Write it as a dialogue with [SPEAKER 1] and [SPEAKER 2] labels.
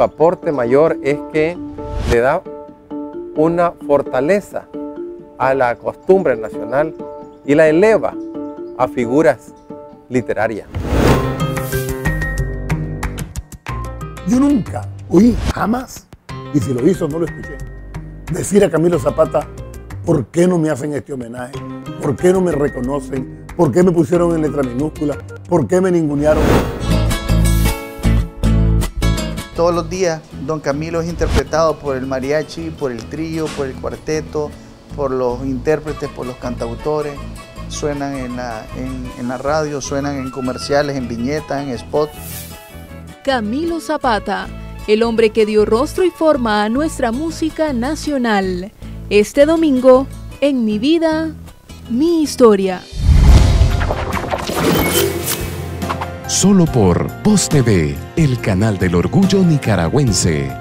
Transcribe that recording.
[SPEAKER 1] su aporte mayor es que le da una fortaleza a la costumbre nacional y la eleva a figuras literarias.
[SPEAKER 2] Yo nunca oí, jamás, y si lo hizo no lo escuché, decir a Camilo Zapata, ¿por qué no me hacen este homenaje? ¿Por qué no me reconocen? ¿Por qué me pusieron en letra minúscula? ¿Por qué me ningunearon?
[SPEAKER 3] Todos los días Don Camilo es interpretado por el mariachi, por el trío, por el cuarteto, por los intérpretes, por los cantautores. Suenan en la, en, la radio, suenan en comerciales, en viñetas, en spots.
[SPEAKER 4] Camilo Zapata, el hombre que dio rostro y forma a nuestra música nacional. Este domingo, en mi vida, mi historia.
[SPEAKER 5] Solo por Post TV, el canal del orgullo nicaragüense.